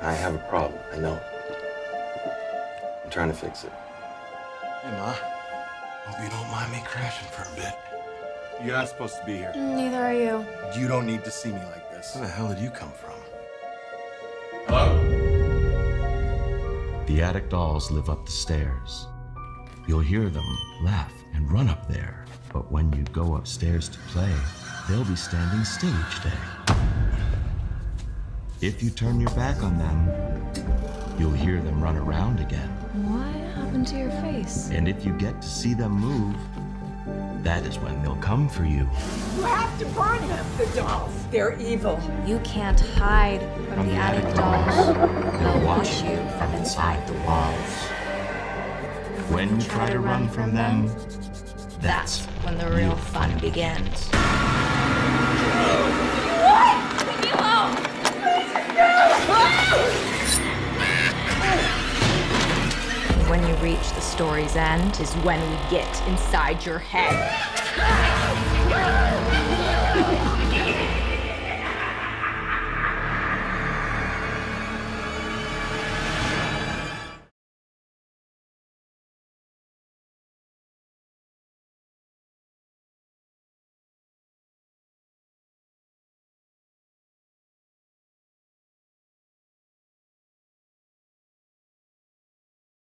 I have a problem, I know. I'm trying to fix it. Hey, Ma. Hope you don't mind me crashing for a bit. You're not supposed to be here. Mm, neither are you. You don't need to see me like this. Where the hell did you come from? Hello? The attic dolls live up the stairs. You'll hear them laugh and run up there. But when you go upstairs to play, they'll be standing still each day. If you turn your back on them, you'll hear them run around again. What happened to your face? And if you get to see them move, that is when they'll come for you. You have to burn them, the dolls. They're evil. You can't hide from, the, attic dolls. They'll watch you from inside the walls. When you try to run from them, that's when the real fun begins. When you reach the story's end is when we get inside your head.